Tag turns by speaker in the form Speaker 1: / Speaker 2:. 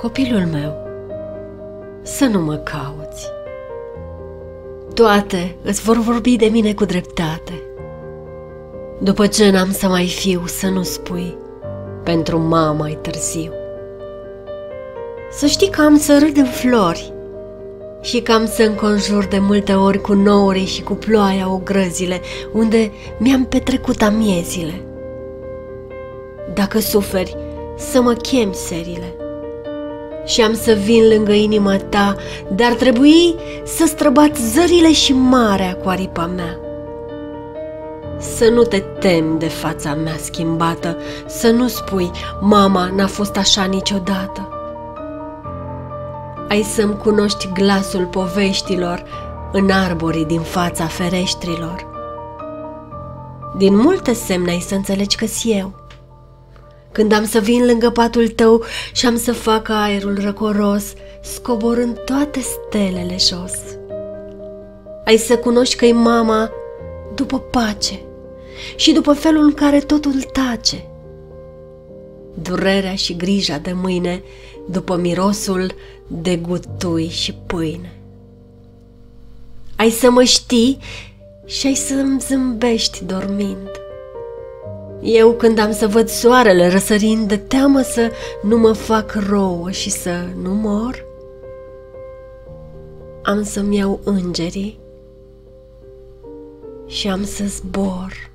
Speaker 1: Copilul meu, să nu mă cauți. Toate îți vor vorbi de mine cu dreptate. După ce n-am să mai fiu, să nu spui, pentru mama mai târziu. Să știi că am să râd în flori și că am să înconjur de multe ori cu norii și cu ploaia o grăzile, unde mi-am petrecut amiezile. Dacă suferi, să mă chem serile și am să vin lângă inima ta, dar trebui să străbat zările și marea cu aripa mea. Să nu te temi de fața mea schimbată, să nu spui, mama n-a fost așa niciodată. Ai să-mi cunoști glasul poveștilor în arborii din fața fereștrilor. Din multe semne ai să înțelegi că eu când am să vin lângă patul tău și am să fac aerul răcoros, scoborând toate stelele jos. Ai să cunoști că-i mama după pace și după felul în care totul tace. Durerea și grija de mâine după mirosul de gutui și pâine. Ai să mă știi și ai să-mi zâmbești dormind eu când am să văd soarele răsărind de teamă să nu mă fac rouă și să nu mor, am să-mi iau îngerii și am să zbor